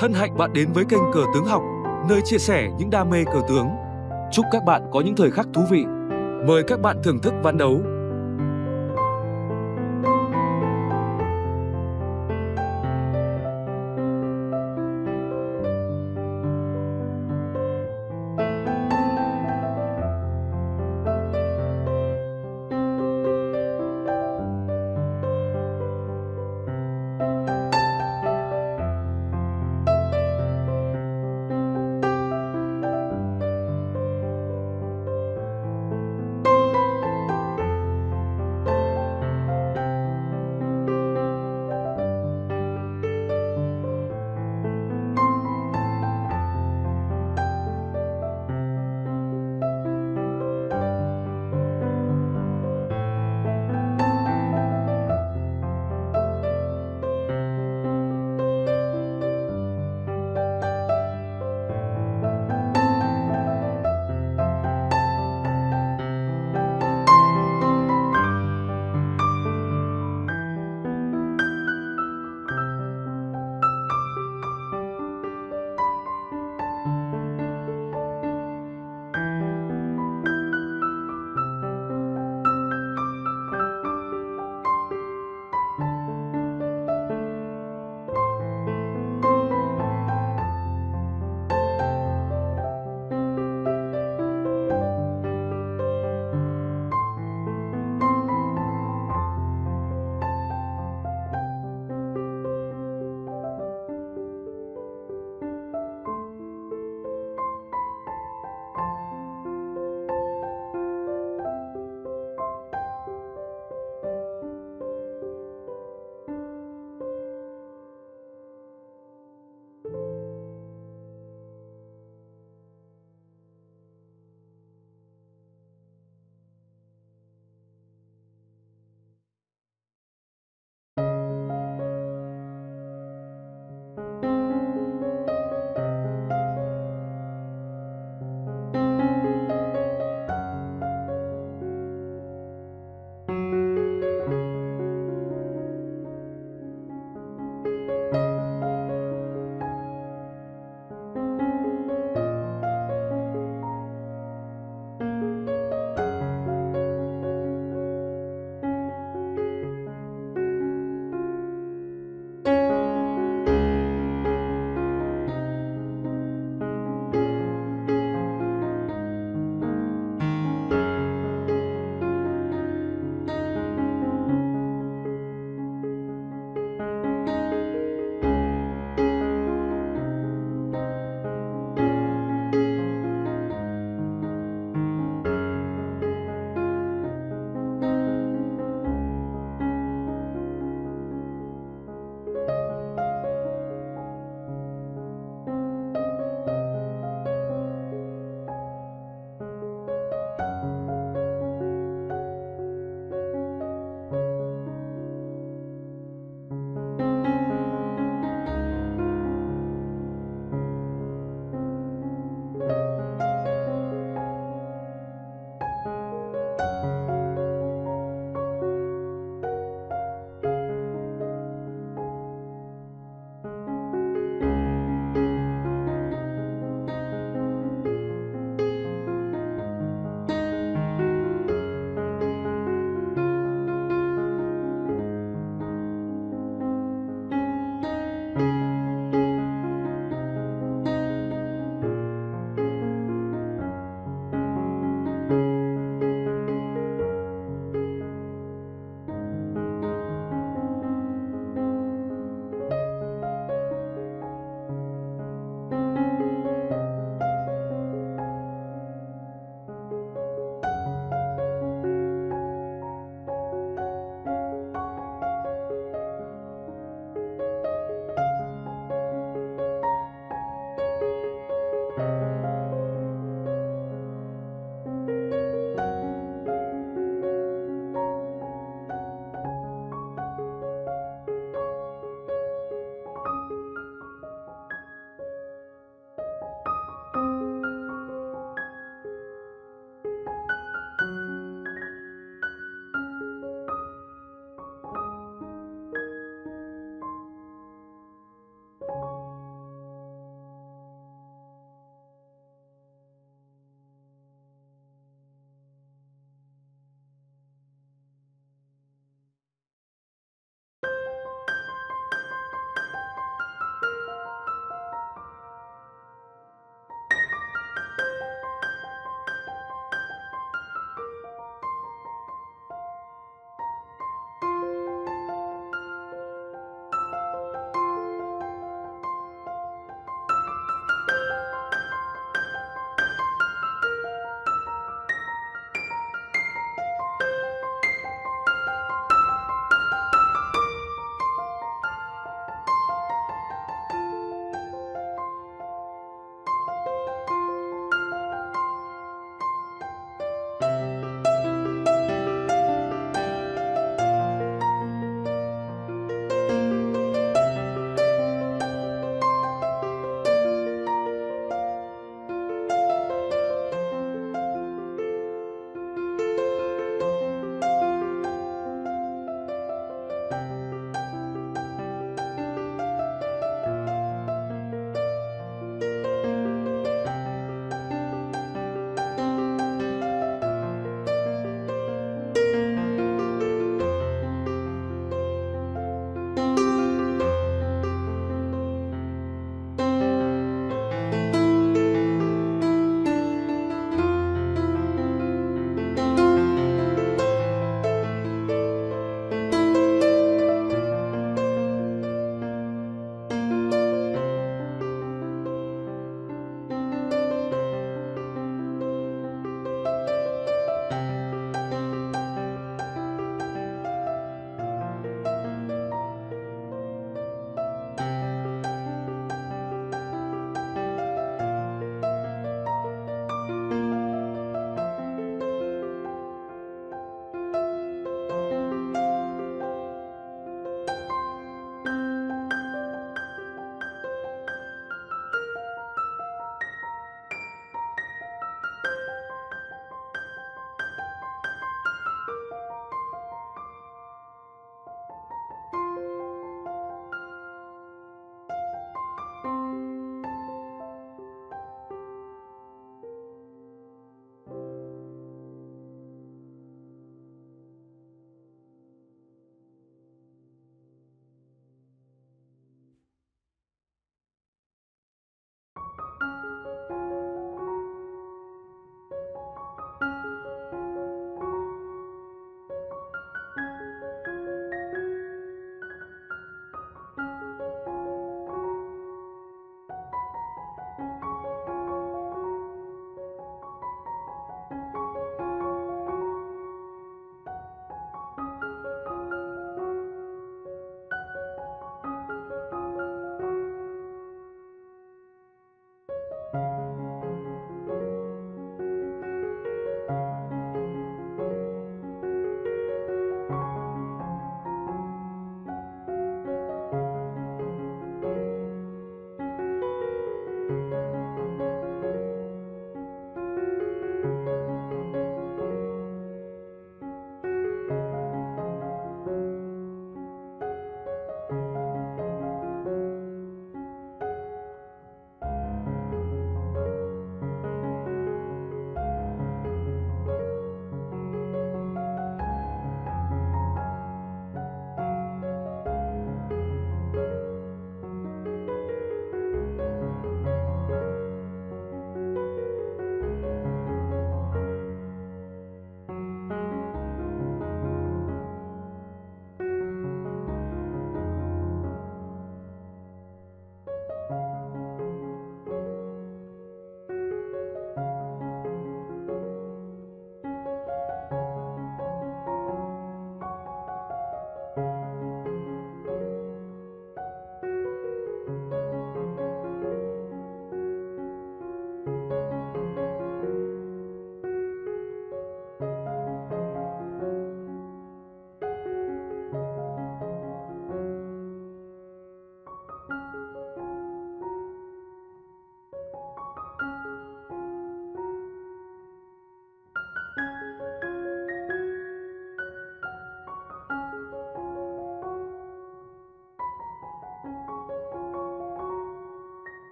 Hân hạnh bạn đến với kênh Cờ Tướng Học, nơi chia sẻ những đam mê cờ tướng. Chúc các bạn có những thời khắc thú vị. Mời các bạn thưởng thức ván đấu.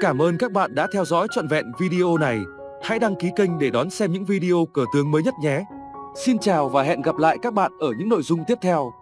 Cảm ơn các bạn đã theo dõi trọn vẹn video này. Hãy đăng ký kênh để đón xem những video cờ tướng mới nhất nhé. Xin chào và hẹn gặp lại các bạn ở những nội dung tiếp theo.